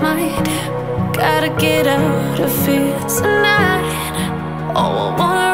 Gotta get out of here tonight. Oh, I wanna.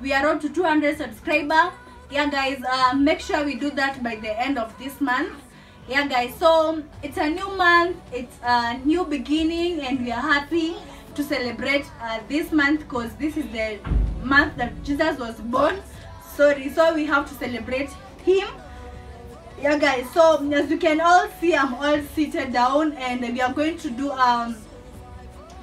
We are on to 200 subscriber. Yeah guys, uh, make sure we do that by the end of this month. Yeah guys, so it's a new month, it's a new beginning and we are happy to celebrate uh, this month because this is the month that Jesus was born. Sorry, so we have to celebrate him yeah guys so as you can all see i'm all seated down and we are going to do um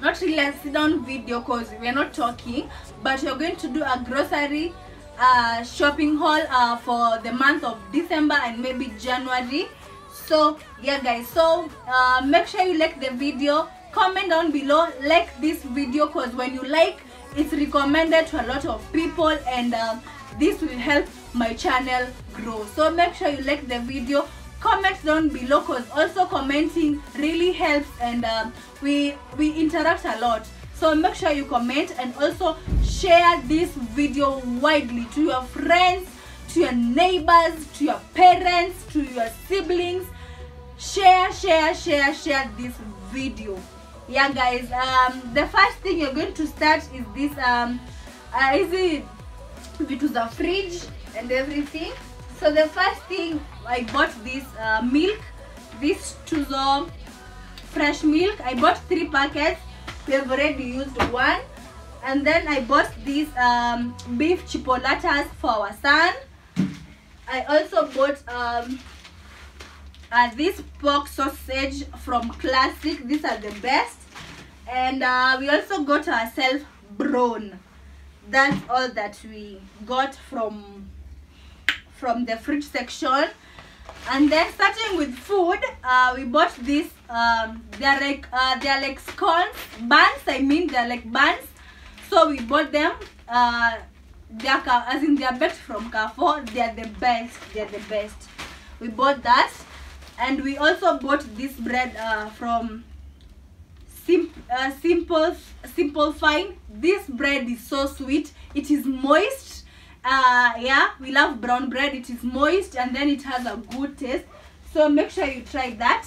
not really a sit down video because we're not talking but we're going to do a grocery uh shopping haul uh for the month of december and maybe january. So yeah guys. So uh make sure you like the video. Comment down below. Like this video because when you like it's recommended to a lot of people and uh, this will help my channel grow. So make sure you like the video comment down below because also commenting really helps and uh, we we interact a lot. So make sure you comment and also share this video widely to your friends to your neighbors to your parents to your siblings. Share share share share this video. Yeah guys um the first thing you're going to start is this um uh, is it? Vitu za fridge and everything. So the first thing i bought this uh, milk. This Tuzo fresh milk. I bought three packets. We have already used one. And then i bought these um, beef chipolatas for our son. I also bought um, uh, this pork sausage from classic. These are the best. And uh, we also got ourselves brawn. That's all that we got from from the fridge section and then starting with food uh, we bought this um, they're like uh, they're like scones buns i mean they're like buns. So we bought them uh, they're as in they're baked from Carrefour they're the best they're the best. We bought that and we also bought this bread uh, from Sim- uh, simple simple fine this bread is so sweet it is moist uh yeah we love brown bread. It is moist and then it has a good taste. So make sure you try that.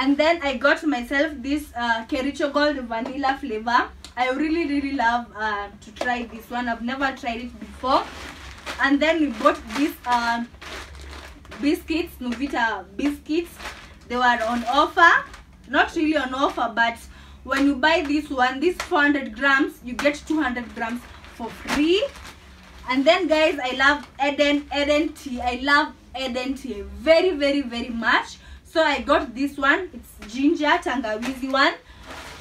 And then i got myself this uh kericho gold vanilla flavor. I really really love uh to try this one. I've never tried it before. And then we bought this uh biscuits Nuvita biscuits. They were on offer. Not really on offer but when you buy this one this 400 grams you get 200 grams for free and then guys i love eden eden tea. I love eden tea very very very much. So i got this one. It's ginger tangawizi one.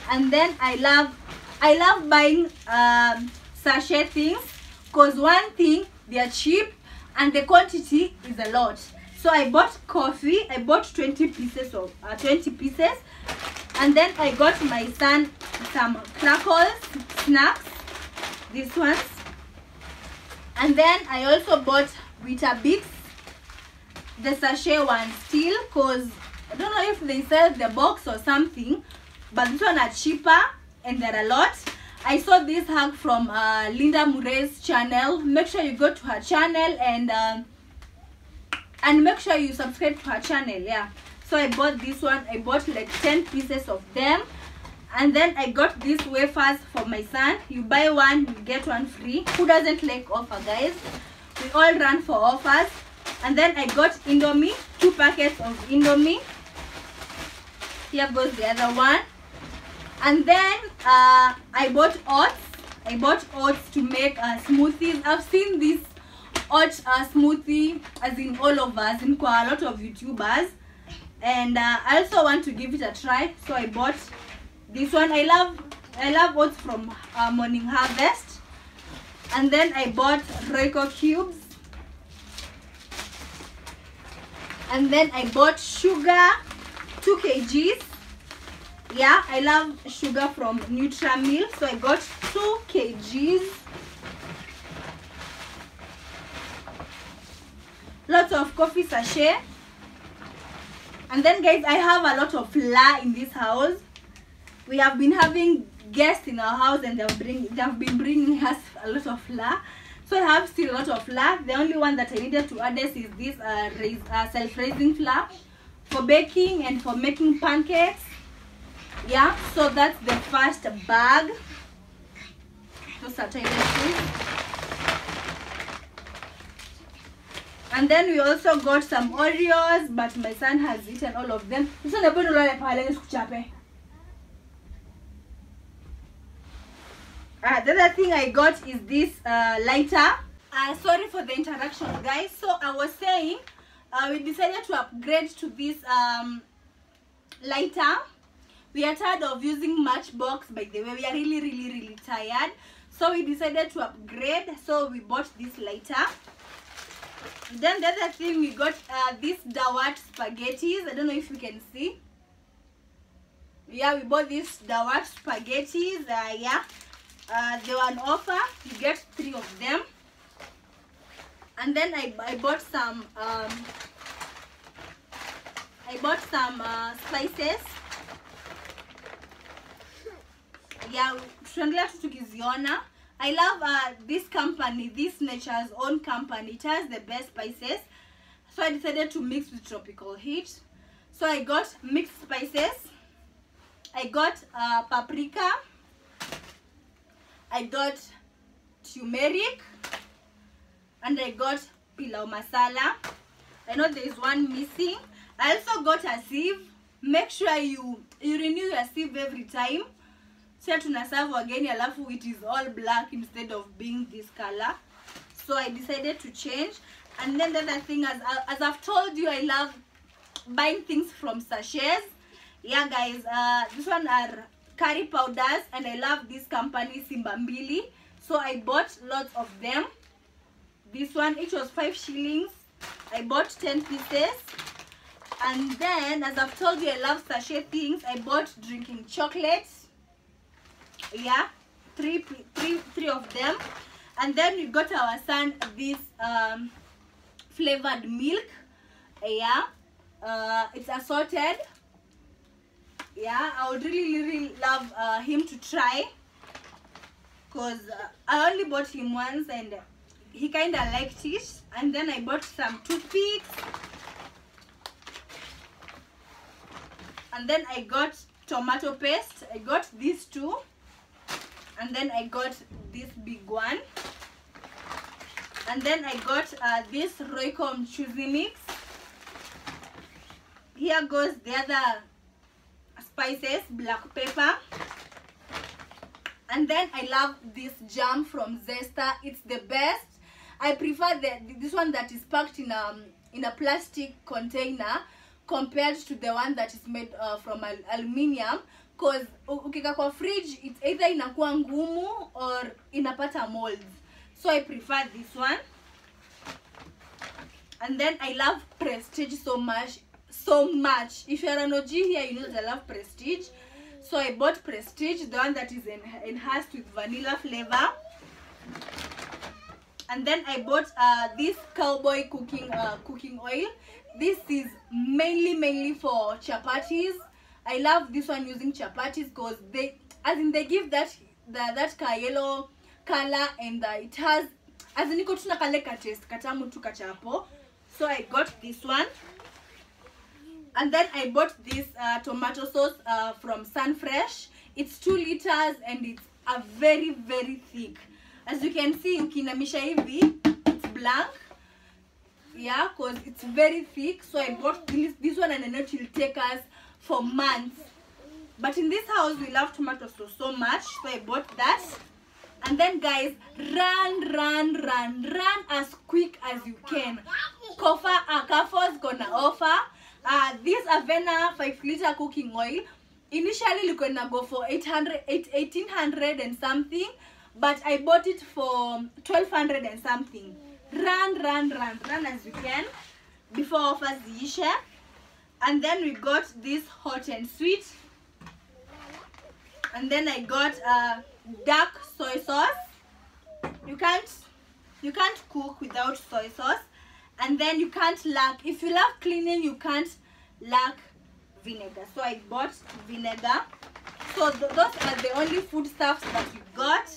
And then i love i love buying um sachet things because one thing they are cheap and the quantity is a lot. So i bought coffee. I bought 20 pieces of uh, 20 pieces. And then i got my son some crackles snacks. These ones and then i also bought Weetabix the sachet one still cause i don't know if they sell the box or something but this one are cheaper and they're a lot. I saw this hack from uh, linda murray's channel. Make sure you go to her channel and um and make sure you subscribe to her channel yeah. So i bought this one. I bought like 10 pieces of them and then i got these wafers for my son. You buy one you get one free. Who doesn't like offer guys? We all run for offers. And then i got indomie two packets of indomie. Here goes the other one. And then uh, i bought oats. I bought oats to make uh, smoothies. I've seen this oat uh, smoothie as in all of us in quite a lot of youtubers. And uh, i also want to give it a try. So i bought this one i love i love oats from uh, morning harvest. And then i bought royco cubes. And then i bought sugar 2 kgs yeah i love sugar from nutramil. So i got 2 kgs lots of coffee sachet. And then guys i have a lot of flour in this house we have been having guests in our house and they've bring they've been bringing us a lot of flour so i have still a lot of flour the only one that i needed to add is this uh, raise, uh self-raising flour for baking and for making pancakes. Yeah so that's the first bag. And then we also got some oreos but my son has eaten all of them Ah, the other thing I got is this uh, lighter. Uh, sorry for the interaction, guys. So I was saying, uh, we decided to upgrade to this um, lighter. We are tired of using Matchbox, by the way. We are really, really, really tired. So we decided to upgrade. So we bought this lighter. Then the other thing we got uh, this Dawat spaghettis. I don't know if you can see. Yeah, we bought this Dawat spaghettis. Uh, yeah, uh, they were on offer. You get three of them. And then I, I bought some um, I bought some uh, spices. Yeah, tukiziona. I love uh, this company, this nature's own company. It has the best spices. So I decided to mix with tropical heat. So I got mixed spices. I got uh, paprika. I got turmeric. And I got pilau masala. I know there is one missing. I also got a sieve. Make sure you, you renew your sieve every time sia tunaserve wageni alafu it is all black instead of being this color so i decided to change and then the other thing as, as i've told you i love buying things from sachets yeah guys uh this one are curry powders and i love this company Simbambili so i bought lots of them. This one it was five shillings. I bought 10 pieces. And then as i've told you i love sachet things. I bought drinking chocolates yeah three three three of them. And then we got our son this um flavored milk. Yeah uh it's assorted yeah i would really really love uh, him to try. Because uh, i only bought him once and he kind of liked it. And then i bought some toothpicks. And then i got tomato paste. I got these two. And then I got this big one. And then I got uh, this Royco Mchuzi Mix. Here goes the other spices black pepper. And then I love this jam from Zesta. It's the best. I prefer the this one that is packed in a in a plastic container compared to the one that is made uh, from al aluminium. Cause ukika kwa fridge it's either inakuwa ngumu or inapata molds. So i prefer this one. And then i love prestige so much so much. If you're an og here you know that i love prestige. So i bought prestige the one that is en enhanced with vanilla flavor. And then i bought uh, this cowboy cooking uh, cooking oil. This is mainly mainly for chapatis. I love this one using chapatis because they, as in they give that the, that ka yellow color and uh, it has as in iko tuna kale ka taste katamu tu kachapo. So I got this one. And then i bought this uh, tomato sauce uh, from sunfresh. It's two liters and it's a very very thick. As you can see ukinamisha hivi it's blank. Yeah because it's very thick. So i bought this, this one and i know it will take us for months. But in this house we love tomato sauce so much. So i bought that. And then guys run run run run as quick as you can. Kofa, uh, Carrefour's gonna offer uh, this avena 5 liter cooking oil initially you're go for 800 8, 1800 and something but i bought it for 1200 and something. Run run run run as you can before offers ziishe and then we got this hot and sweet. And then i got uh, dark soy sauce. You can't you can't cook without soy sauce and then you can't lack if you love cleaning you can't lack vinegar. So i bought vinegar. So th- those are the only foodstuffs that we got.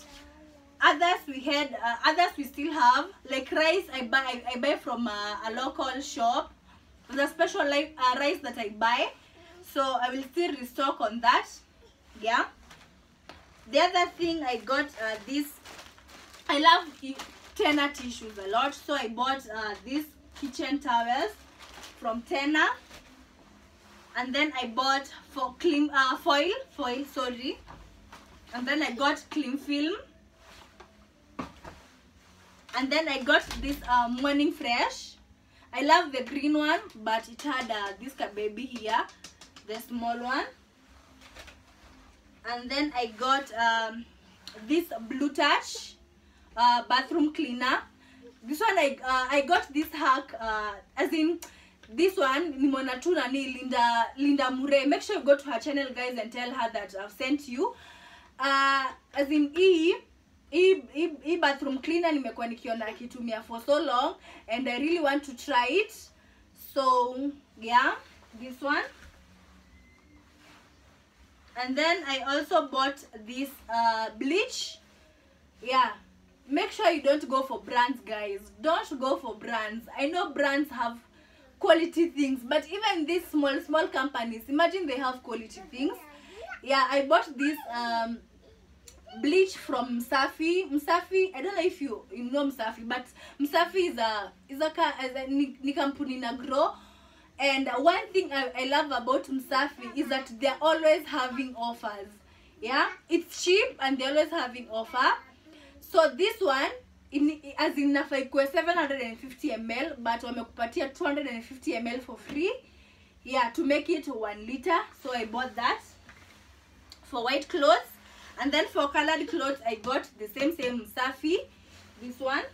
Others we had uh, others we still have. Like rice i buy i, I buy from a, a local shop. A special like uh, rice that i buy. So i will still restock on that. Yeah. The other thing i got uh, this i love Tena tissues a lot. So i bought uh, these kitchen towels from Tena. And then i bought for clean uh, foil foil sorry. And then i got clean film. And then i got this uh, morning fresh. I love the green one but it had uh, this baby here the small one. And then i got um, this blue touch uh, bathroom cleaner. This one i uh, i got this hack uh, as in this one nimeona tu nani linda linda mure. Make sure you go to her channel guys and tell her that i've sent you. Uh, as in hii- hii bathroom cleaner nimekuwa nikiona akitumia for so long and i really want to try it. So yeah this one. And then i also bought this uh, bleach. Yeah make sure you don't go for brands guys. Don't go for brands. I know brands have quality things but even these small small companies imagine they have quality things. Yeah i bought this um bleach from msafi msafi i don't know if you, you know msafi but msafi is a is a, is a ni, ni na grow and one thing I, I love about msafi is that they're always having offers. Yeah? It's cheap and they're always having offer so this one in, as in nafaa ikuwe 750 ml but wamekupatia 250 ml for free yeah to make it one liter. So i bought that for white clothes. And then for colored clothes i got the same same safi this one.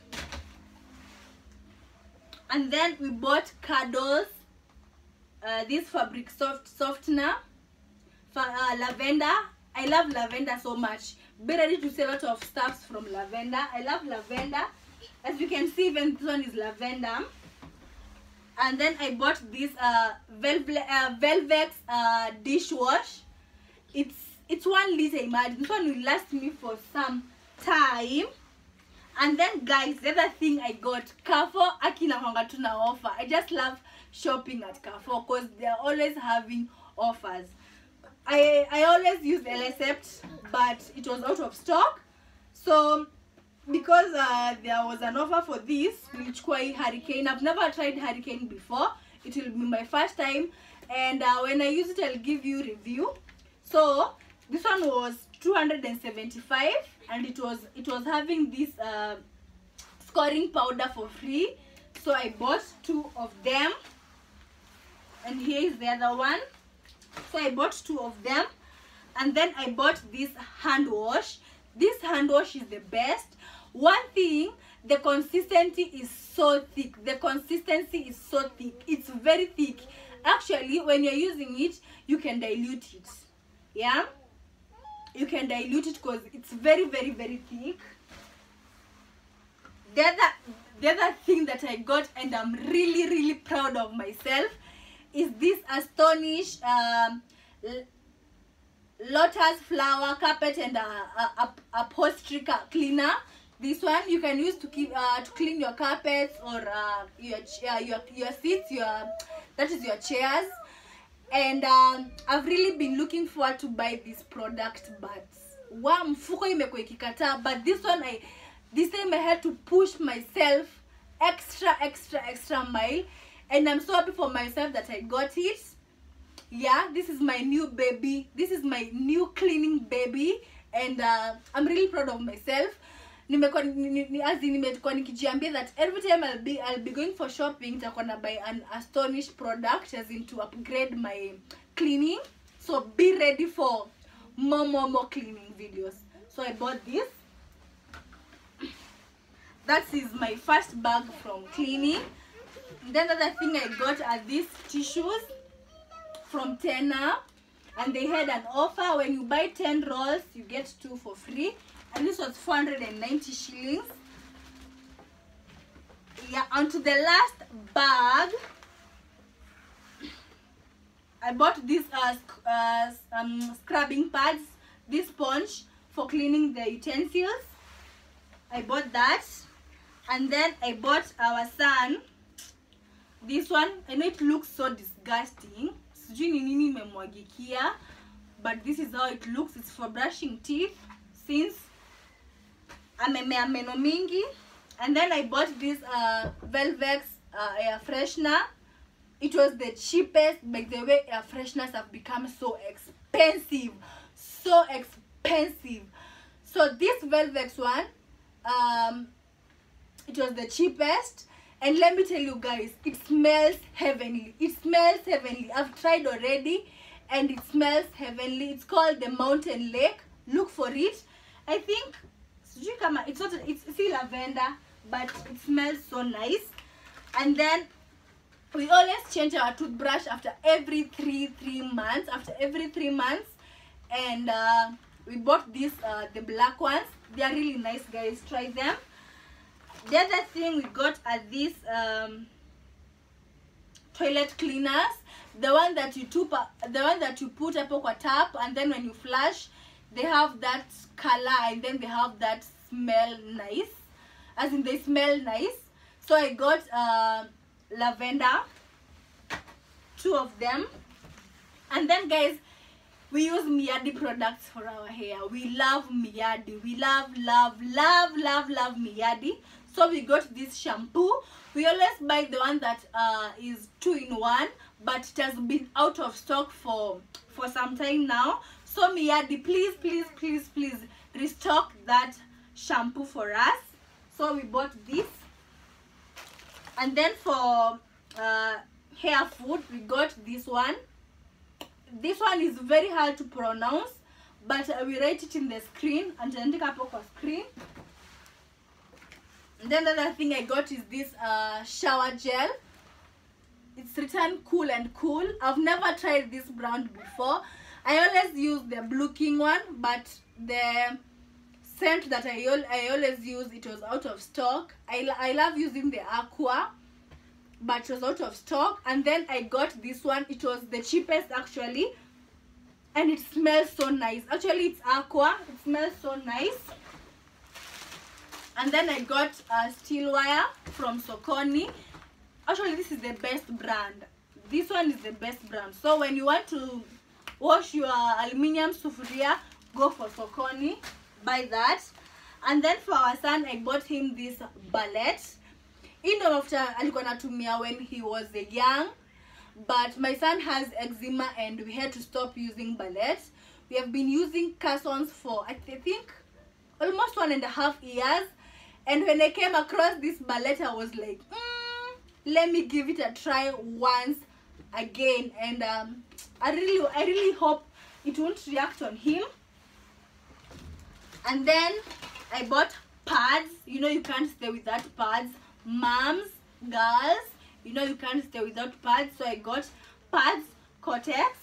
And then we bought cados uh, this fabric soft softener for uh, lavender. I love lavender so much be ready to see a lot of stuffs from lavender. I love lavender. As you can see even this one is lavender. And then i bought this uh velvet uh, velvet uh dishwash. It's it's one liter imagine. This one will last me for some time. And then guys the other thing i got carrefour akina honga tuna offer. I just love shopping at carrefour because they're always having offers i i always use Elecept, but it was out of stock. So because uh, there was an offer for this nilichukua hii hurricane i've never tried hurricane before. It will be my first time. And uh, when i use it i'll give you review. So this one was 275 and it was it was having this uh, scoring powder for free. So i bought two of them. And here is the other one so i bought two of them. And then i bought this hand wash. This hand wash is the best. One thing the consistency is so thick. The consistency is so thick. It's very thick. Actually when you're using it you can dilute it. Yeah? You can dilute it because it's very very very thick. The other the other thing that i got and i'm really really proud of myself is this astonish um, lotus flower carpet and a, a, a, upholstery cleaner? This one you can use to keep uh, to clean your carpets or uh, your chair your your seats your that is your chairs. And um, i've really been looking forward to buy this product but wa mfuko imekuwa ikikataa. But this one i this time i had to push myself extra extra extra mile and i'm so happy for myself that i got it. Yeah this is my new baby. This is my new cleaning baby. And uh, i'm really proud of myself. Nimekuwa nimekuwa nikijiambia that every time I'll be, I'll be going for shopping nitakuwa na buy an astonished product as in to upgrade my cleaning. So be ready for more more more cleaning videos. So i bought this. That is my first bag from cleaning then the other thing i got are these tissues from Tena and they had an offer. When you buy 10 rolls you get two for free. And this was 490 shillings. Yeah onto the last bag. I bought these uh, uh, um, scrubbing pads this sponge for cleaning the utensils. I bought that. And then I bought our son this one i know it looks so disgusting. Sijui ni nini imemwagikia but this is how it looks. It's for brushing teeth since amemea meno mingi. And then i bought this uh, velvex uh, air freshener. It was the cheapest by the way air fresheners have become so expensive so expensive. So this velvex one um it was the cheapest and let me tell you guys it smells heavenly. It smells heavenly. I've tried already and it smells heavenly. It's called the mountain lake. Look for it. I think it's not it's still lavender but it smells so nice. And then we always change our toothbrush after every three three months after every three months. And uh, we bought these uh, the black ones. They are really nice guys. Try them the other thing we got are these um, toilet cleaners the one that you tupa, the one that you put hapo kwa tap and then when you flush they have that color and then they have that smell nice as in they smell nice so i got uh, lavender two of them and then guys we use Miyadi products for our hair. We love Miyadi. We love, love, love, love, love Miyadi. So we got this shampoo. We always buy the one that uh, is two in one, but it has been out of stock for for some time now. So Miyadi, please, please, please, please restock that shampoo for us. So we bought this, and then for uh, hair food, we got this one this one is very hard to pronounce but uh, we write it in the screen and nitaandika hapo kwa screen then the other thing i got is this uh, shower gel. It's written cool and cool. I've never tried this brand before. I always use the blue king one but the scent that i, I always use it was out of stock. I, I love using the aqua but it was out of stock. And then i got this one. It was the cheapest actually. And it smells so nice. Actually it's aqua. It smells so nice and then i got a steel wire from sokoni actually this is the best brand. This one is the best brand. So when you want to wash your aluminium sufuria go for sokoni buy that. And then for our son i bought him this ballet. Hii ndo mafuta alikuwa natumia when he was a young but my son has eczema and we had to stop using ballet. We have been using Cussons for i think almost one and a half years and when i came across this ballet i was like mm, let me give it a try once again. And um, i really i really hope it won't react on him. And then i bought pads. You know you can't stay without pads. Moms girls you know you can't stay without pads. So i got pads Kotex.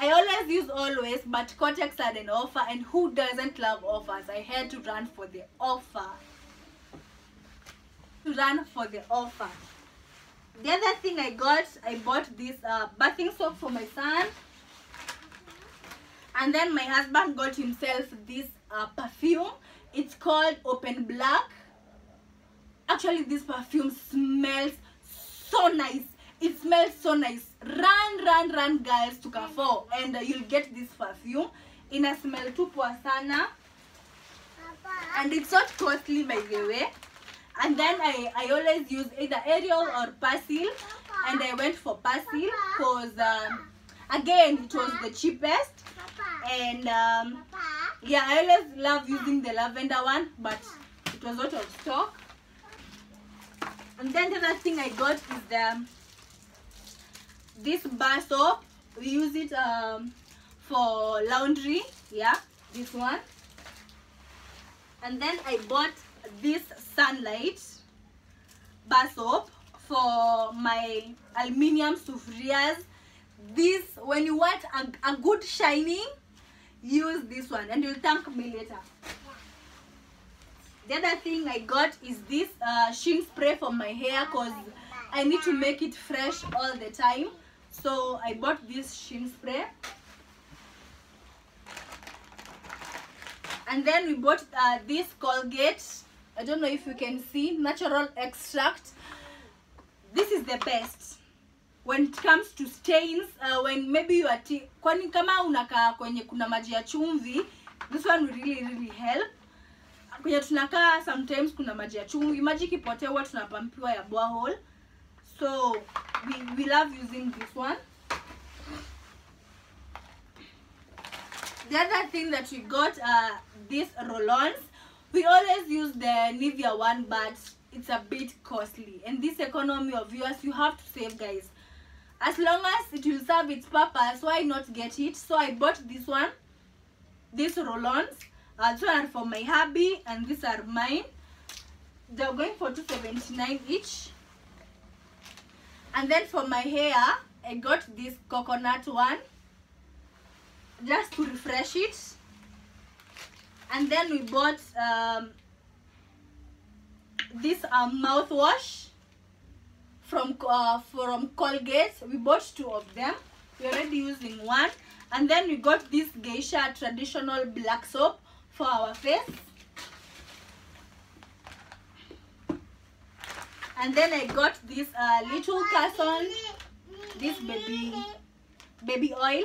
I always use always but Kotex had an offer and who doesn't love offers? I had to run for the offer to run for the offer. The other thing i got i bought this uh, bathing soap for my son. And then my husband got himself this uh, perfume. It's called open black. Actually this perfume smells so nice. It smells so nice. Run run run guys to Carrefour and uh, you'll get this perfume ina smell tu poa sana. And it's not costly by the way and then I, I always use either Ariel or Persil. And I went for Persil because um, again it was the cheapest. And um, yeah I always love using the lavender one but it was out of stock. And then the other thing I got is the this bar soap. We use it um, for laundry. Yeah this one. And then I bought this sunlight bar soap for my aluminium sufrias this when you want a, a good shining use this one and you'll thank me later. The other thing I got is this uh, sheen spray for my hair because I need to make it fresh all the time. So I bought this sheen spray. And then we bought uh, this Colgate I don't know if you can see natural extract. This is the best. When it comes to stains uh, when maybe you are kwani kama unakaa kwenye kuna maji ya chumvi this one will really really help. Kwenye tunakaa sometimes kuna maji ya chumvi maji ikipotea huwa tunapampiwa ya borehole. So we, we love using this one. The other thing that we got uh these roll-ons we always use the nivea one but it's a bit costly. And this economy of yours you have to save guys. As long as it will serve its purpose why not get it? So i bought this one. These roll-ons. Uh, are for my hubby and these are mine. They're going for 279 each. And then for my hair i got this coconut one. Just to refresh it and then we bought um, this um, mouthwash from uh, from Colgate. We bought two of them. We're already using one. And then we got this geisha traditional black soap for our face. And then I got this uh, little carton, this baby baby oil.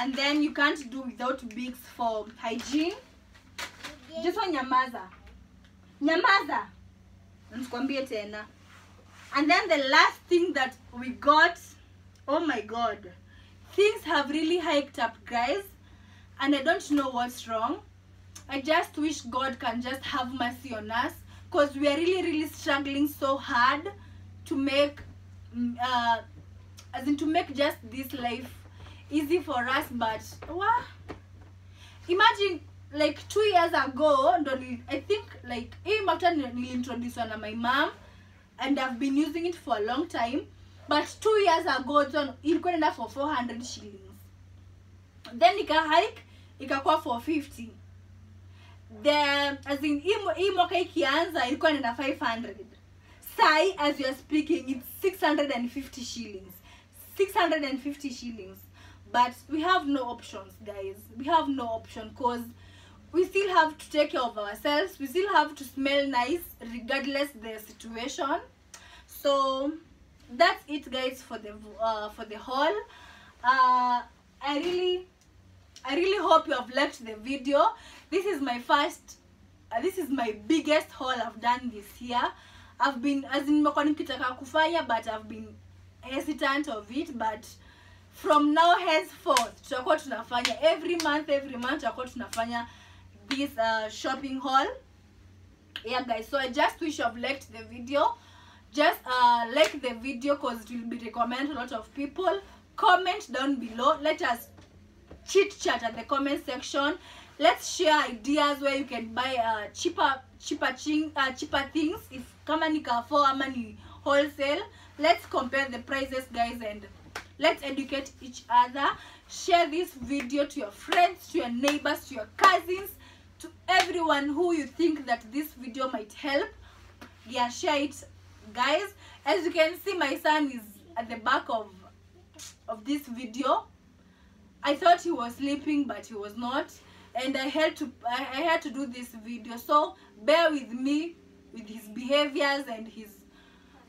And then you can't do without Biggs for hygiene. Just one nyamaza. Nyamaza. Nisikwambie tena. And then the last thing that we got, oh my god. Things have really hiked up, guys. And I don't know what's wrong. I just wish God can just have mercy on us because we are really, really struggling so hard to make, mm, uh, as in to make just this life easy for us. But what? Imagine like two years ago, ndo I think like hii mafuta ni- niliintroducewa na my mom and I've been using it for a long time. But two years ago, ilikuwa naenda for 400 shillings. Then ika hike ikakuwa 450 the as in hii mwaka ikianza ilikuwa nenda 500 sai as you are speaking it's 650 shillings 650 shillings but we have no options guys we have no option because we still have to take care of ourselves we still have to smell nice regardless the situation so that's it guys for the uh, for the haul uh, i really I really hope you have liked the video. This is my first, uh, this is my biggest haul I've done this year. I've been, as in nimekuwa nikitaka but I've been hesitant of it but from now henceforth tutakuwa tunafanya every month every month tutakuwa tunafanya this uh, shopping haul. Yeah guys so i just wish you've liked the video. Just uh like the video because it will be recommended a lot of people. Comment down below. Let us chit chat at the comment section. Let's share ideas where you can buy uh, cheaper cheaper ching, uh, cheaper things. If kama ni Carrefour ama ni wholesale let's compare the prices guys and let's educate each other. Share this video to your friends to your neighbors to your cousins to everyone who you think that this video might help. Yeah share it guys. As you can see my son is at the back of of this video. I thought he was sleeping, but he was not, and I had to I, had to do this video. So bear with me with his behaviors and his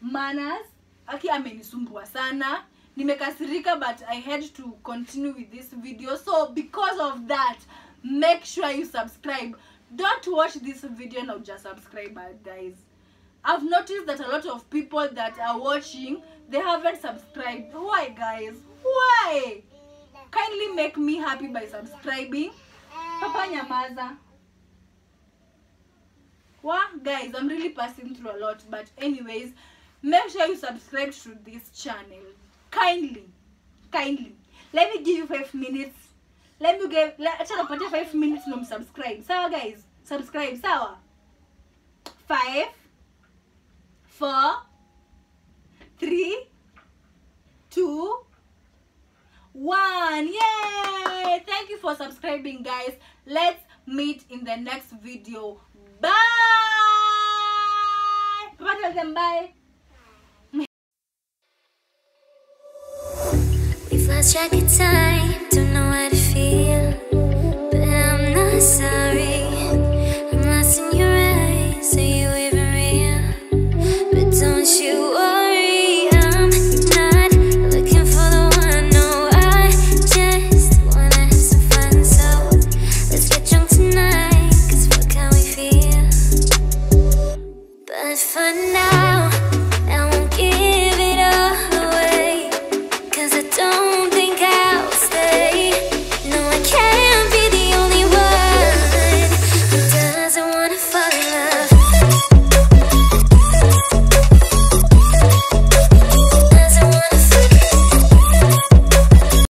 manners. aki amenisumbua sana nimekasirika but i had to continue with this video. So because of that make sure you subscribe. Don't watch this video now just subscribe guys. I've noticed that a lot of people that are watching they haven't subscribed. Why guys? Why? Kindly make me happy by subscribing. Papa nyamaza. Wow, guys, I'm really passing through a lot. But anyways, make sure you subscribe to this channel. Kindly. Kindly. Let me give you five minutes. Let me give acha napatia five minutes no subscribe. Sawa guys? Subscribe, sawa? Five, four, three, two, one. Yay! Thank you for subscribing, guys. Let's meet in the next video. Bye. Bye. Lost track of time, don't know what